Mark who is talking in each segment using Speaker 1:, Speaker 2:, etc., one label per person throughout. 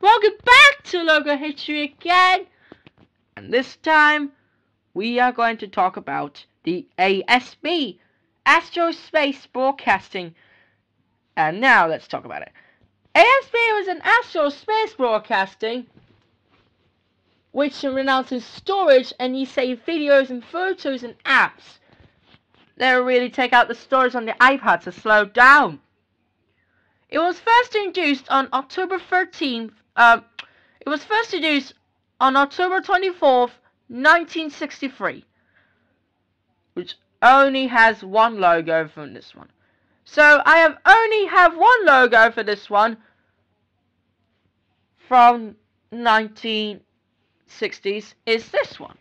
Speaker 1: welcome back to Logo History again. And this time, we are going to talk about the ASB, Astro Space Broadcasting. And now, let's talk about it. ASB was an Astro Space Broadcasting which announces storage and you save videos and photos and apps. They really take out the storage on the iPad to slow down. It was first introduced on October 13th. Uh, it was first introduced on October 24th, 1963, which only has one logo from this one. So I have only have one logo for this one from 1960s is this one.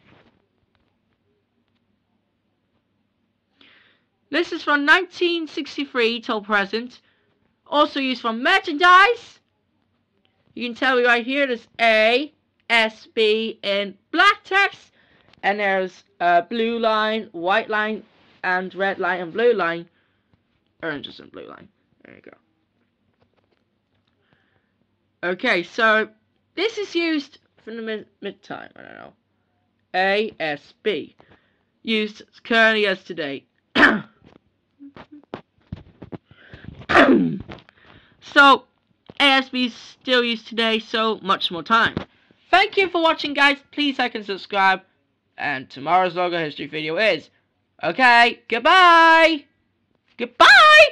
Speaker 1: This is from 1963 till present. Also used for merchandise. You can tell me right here there's A, S, B in black text. And there's a blue line, white line, and red line and blue line. Oranges and blue line. There you go. Okay, so this is used for the mid, mid time. I don't know. ASB. Used currently as today. so, ASB is still used today, so much more time. Thank you for watching, guys. Please like and subscribe. And tomorrow's logo history video is... Okay, goodbye! Goodbye!